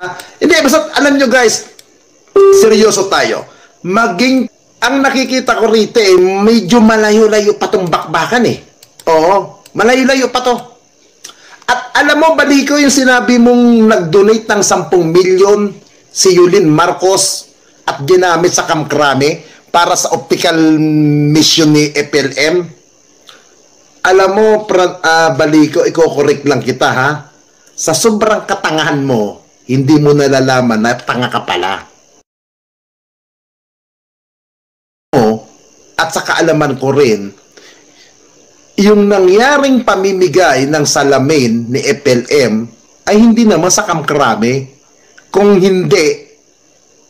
Ah, Hindi, basta alam nyo guys, seryoso tayo. Maging, ang nakikita ko rito eh, medyo malayo-layo pa tong bakbakan eh. Oo, malayo-layo pa to. At alam mo, baliko yung sinabi mong nag-donate ng 10 milyon si Yulin Marcos at ginamit sa Kamkrame para sa optical mission ni FLM. Alam mo, pra, ah, baliko, iko-correct lang kita ha. Sa sobrang katangahan mo, hindi mo nalalaman na tanga ka pala. at sa kaalaman ko rin, yung nangyaring pamimigay ng salamin ni FLM ay hindi naman sa Kamkrame. Kung hindi,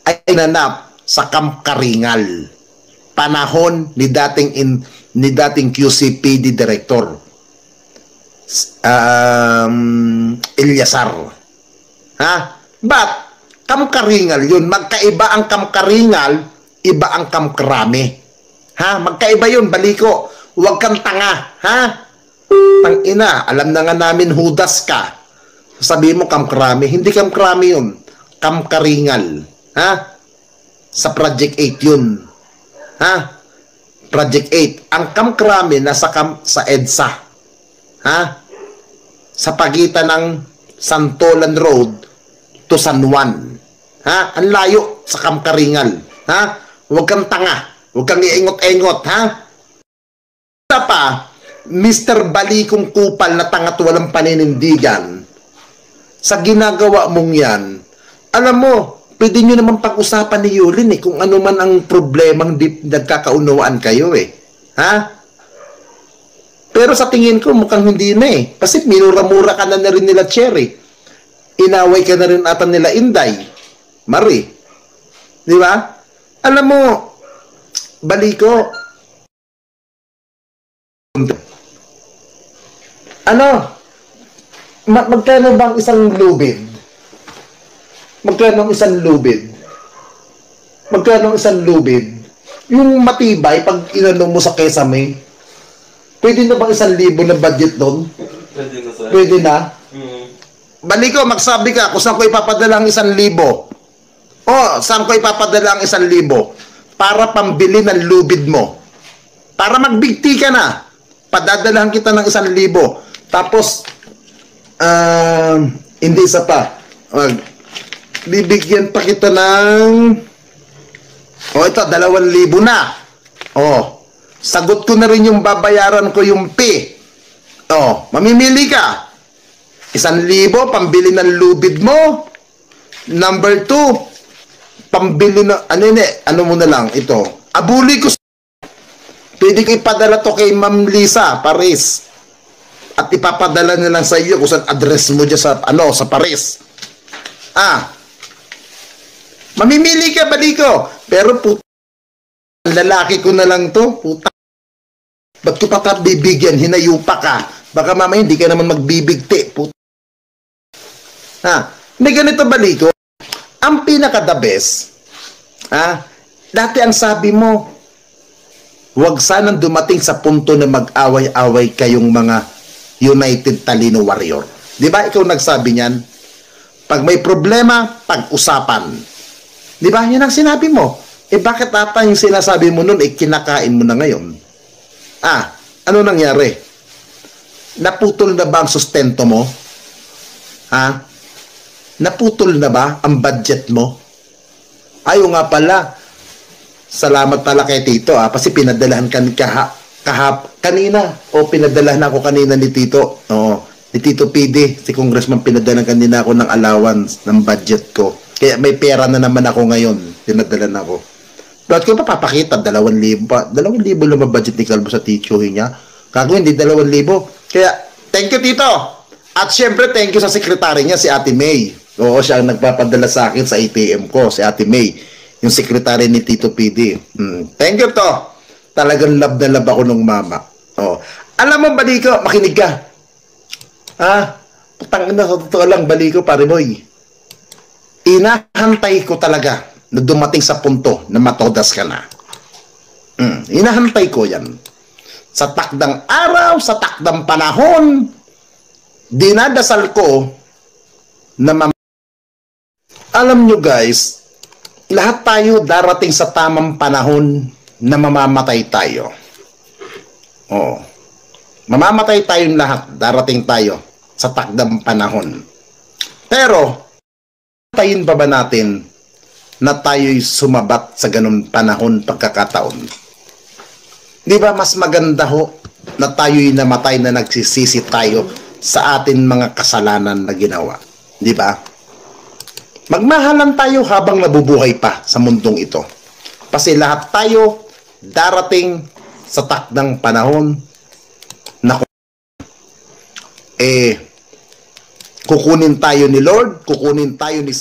ay nanap sa Kamkaringal. Panahon ni dating in, ni dating QCPD director um, Ilyasar. Ha? But, Kamkaringal yun. Magkaiba ang Kamkaringal, iba ang Kamkrame. Ha? Magkaiba yun, baliko. Huwag kang tanga. Ha? Tang ina, alam na nga namin hudas ka. Sabi mo Kamkrame. Hindi Kamkrame yun. Kamkaringal. Ha? Sa Project 8 yun. Ha? Project 8. Ang Kamkrame nasa kam, sa EDSA. Ha? Sa pagitan ng Santolan Road to San Juan. Ha? Ang layo sa Kamkaringal. Ha? Huwag kang tanga. Huwag kang iingot-engot, ha? Isa pa, Mr. Balikong Kupal na tangat walang paninindigan, sa ginagawa mong yan, alam mo, pwede nyo naman pag-usapan ni Yulin eh, kung ano man ang problemang di, nagkakaunawaan kayo eh. Ha? Pero sa tingin ko, mukhang hindi na eh. Kasi minura-mura ka na na rin nila Cherry. Inaway ka na rin ata nila Inday. Mari. Di ba? Alam mo, baliko. Ano? Ma- magkano bang isang lubid? Magkano ang isang lubid? Magkano ang isang lubid? Yung matibay, pag inano mo sa kesame, pwede na bang isang libo na budget doon? Pwede na sir. Pwede na? Mm. Baliko, magsabi ka kung saan ko ipapadala ang isang libo. O, saan ko ipapadala ang isang libo? Para pambili ng lubid mo. Para magbigti ka na. Padadalahan kita ng isang libo. Tapos, ah, hindi isa pa. Mag, bibigyan pa kita ng... O, ito, dalawang libo na. O, sagot ko na rin yung babayaran ko yung P. O, mamimili ka. Isang libo, pambili ng lubid mo. Number two, pambili na, ano yun eh, ano mo na lang, ito. Abuli ko, pwede ko ipadala to kay Ma'am Lisa, Paris. At ipapadala na lang sa iyo kung saan address mo dyan sa, ano, sa Paris. Ah, mamimili ka, baliko. Pero puta, lalaki ko na lang to, puta. Ba't ko pa ka bibigyan? Hinayupa ka. Baka mamaya hindi ka naman magbibigti. Ha? May ganito baliko. Ang pinaka-the best, ha? Dati ang sabi mo, huwag sanang dumating sa punto na mag-away-away kayong mga United Talino Warrior. Di ba ikaw nagsabi niyan? Pag may problema, pag-usapan. Di ba? Yan ang sinabi mo. Eh bakit ata yung sinasabi mo nun, eh kinakain mo na ngayon? Ah, ano nangyari? Naputol na ba ang sustento mo? Ha? Naputol na ba ang budget mo? Ayo nga pala. Salamat pala kay Tito ah, kasi pinadalahan kan kaha, kahap kanina o pinadalahan ako kanina ni Tito. Oo, ni Tito PD, si Congressman pinadalahan kanina ako ng allowance ng budget ko. Kaya may pera na naman ako ngayon, pinadalan ako. Bakit ko pa papakita? Dalawang libo. Dalawang libo lang ang budget ni Calvo sa teachuhin niya. Kago hindi dalawang libo. Kaya, thank you, Tito. At syempre, thank you sa sekretary niya, si Ate May. Oo, siya ang nagpapadala sa akin sa ATM ko, si Ate May. Yung sekretary ni Tito PD. Hmm. Thank you, to. Talagang love na love ako nung mama. Oo. Alam mo, Baliko, makinig ka. Ah, putang ina, sa totoo lang, Baliko, pare boy inahantay ko talaga na dumating sa punto na matodas ka na. Mm, inahantay ko yan. Sa takdang araw, sa takdang panahon, dinadasal ko na mam- Alam nyo guys, lahat tayo darating sa tamang panahon na mamamatay tayo. Oo. Mamamatay tayong lahat, darating tayo sa takdang panahon. Pero, tayin pa ba natin na tayo'y sumabat sa ganun panahon pagkakataon? Di ba mas maganda ho na tayo'y namatay na nagsisisi tayo sa atin mga kasalanan na ginawa? Di ba? Magmahalan tayo habang nabubuhay pa sa mundong ito. Kasi lahat tayo darating sa takdang panahon na eh kukunin tayo ni Lord, kukunin tayo ni